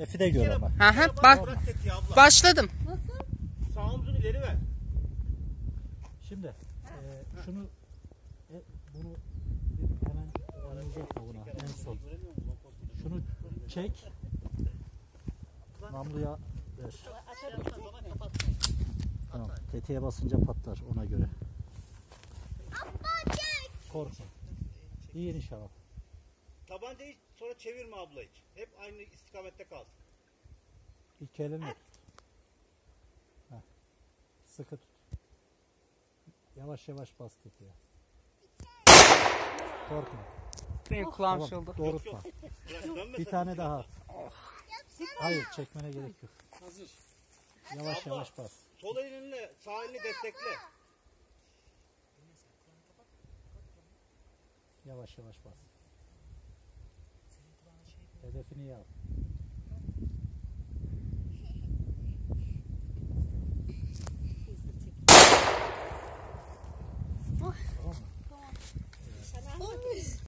Hedefi de gör ama. Aha, Bak, başladım. Sağ omzunu ileri ver. Şimdi e, şunu e, bunu hemen uzatma buna en son. Şunu çek. Namluya ver. Tamam. Tetiğe basınca patlar ona göre. Korkma. İyi inşallah. Tabancayı sonra çevirme abla hiç. Hep aynı istikamette kal. İlk elinle tut. Heh. Sıkı tut. Yavaş yavaş bas tetiğe. Korkma. Benim kulağım Tamam, şıldı. doğrultma. Bir tane daha at. Hayır çekmene gerek yok. Hazır. Yavaş Abla. yavaş bas. Sol elinle sağ elini destekle. Yavaş yavaş bas. definir